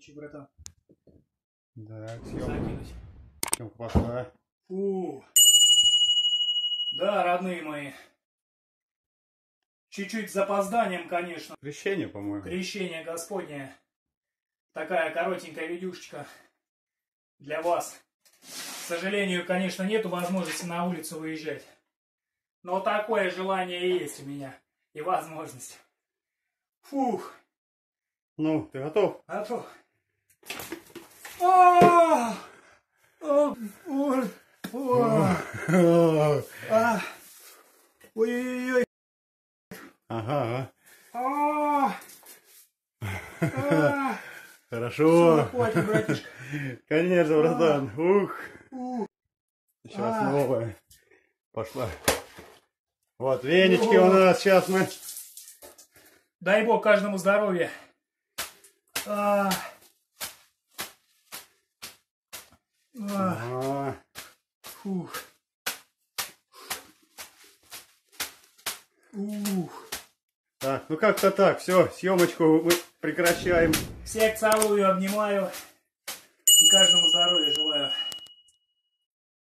ничего, братан. Съемка, Закинуть. съемка пошла. Фу. Да, родные мои. Чуть-чуть с запозданием, конечно. Крещение, по-моему. Крещение Господне. Такая коротенькая видюшечка для вас. К сожалению, конечно, нету возможности на улицу выезжать. Но такое желание есть у меня. И возможность. Фух. Ну, ты готов? Готов. А! А! Ой! Ой! А! Ой-ой-ой! Ага, А! А! хорошо. Всё, хватит, братишка. Конечно, братан. Ух. Ух. Сейчас А. новая. Пошла. Вот венички у нас. Сейчас мы. Дай Бог каждому здоровья. А! А! Фух. Ух. Так, ну как-то так. Все, съемочку мы прекращаем. Всех целую, обнимаю. И каждому здоровья желаю.